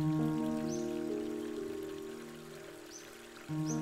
Thank you.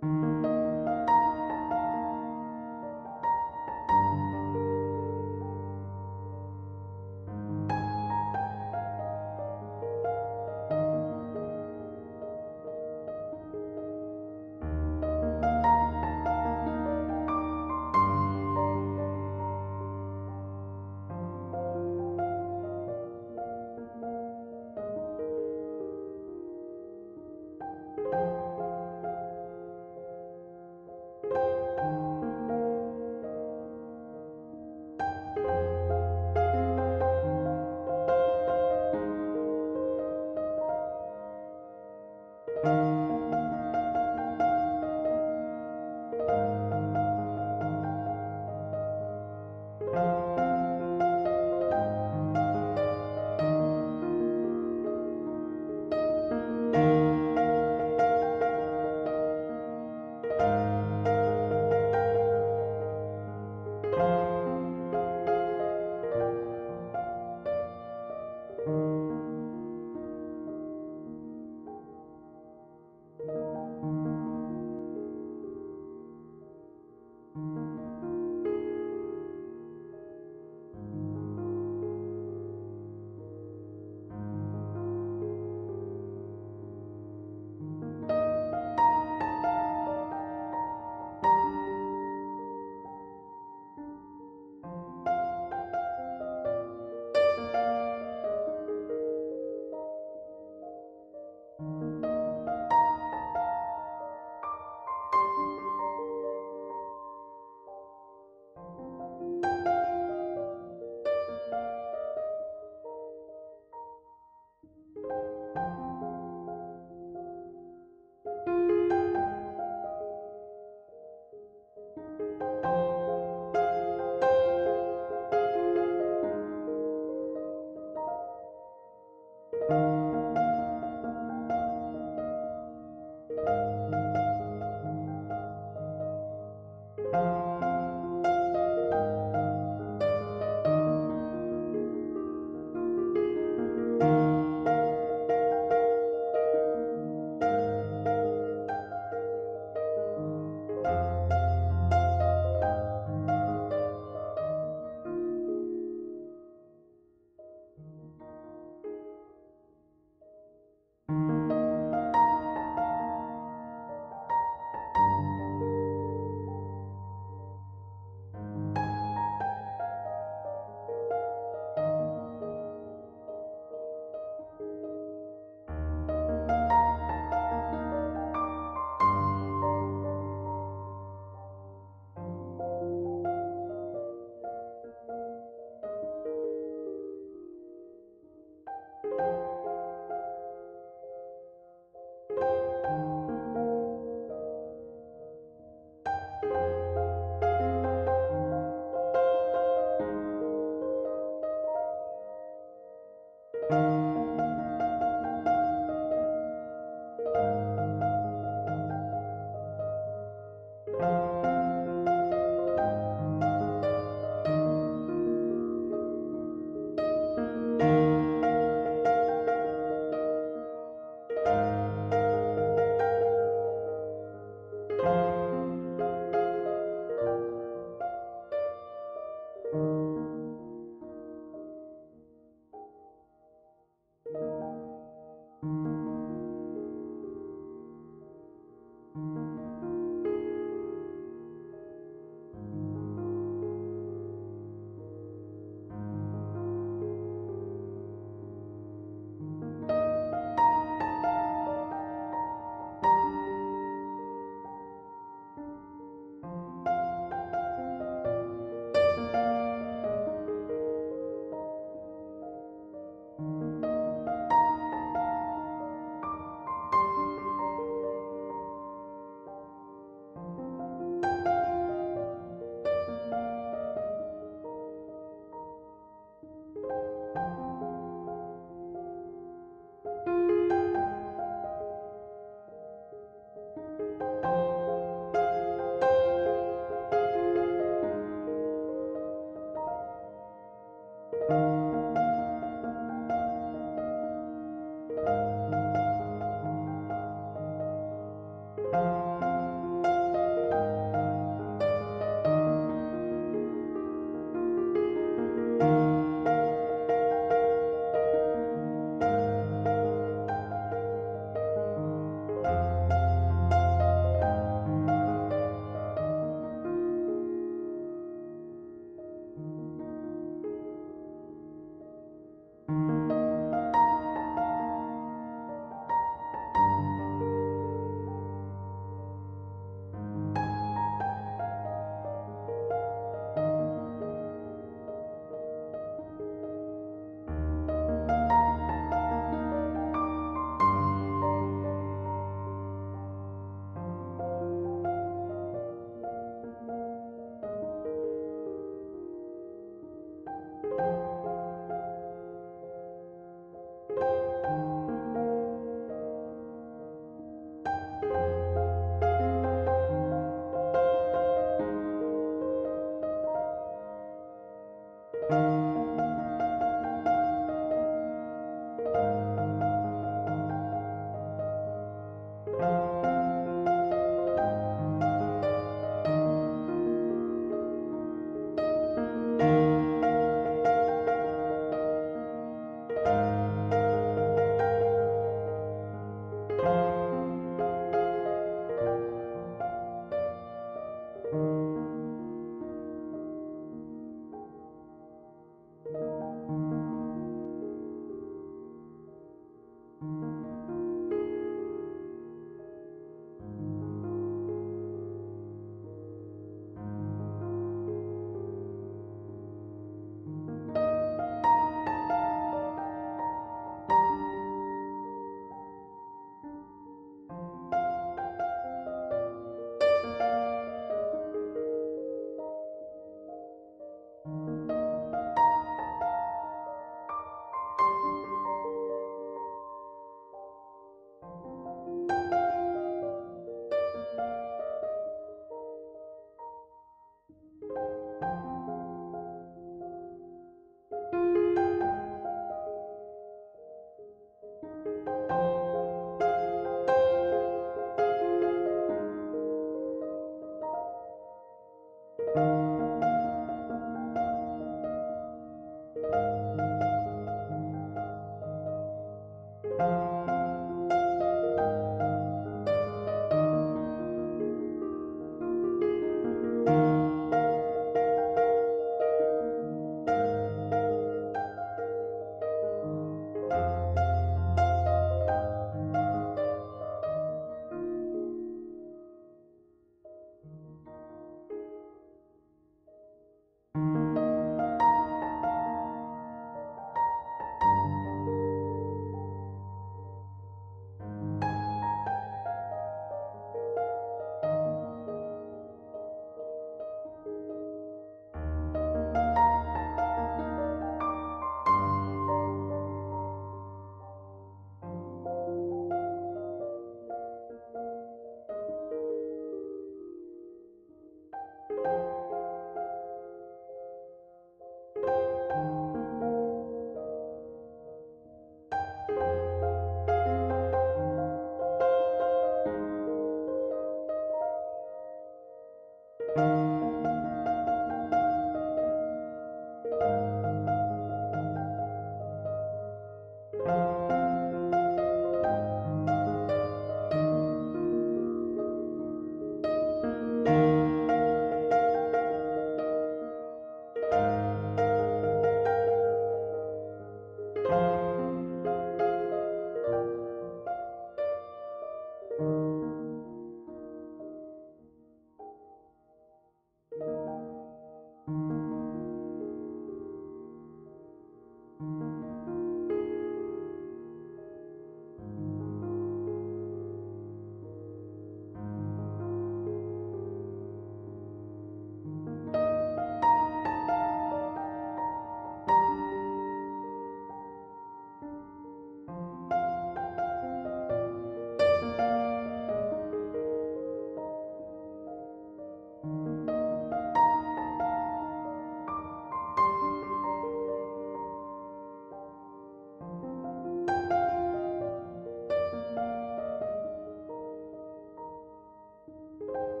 you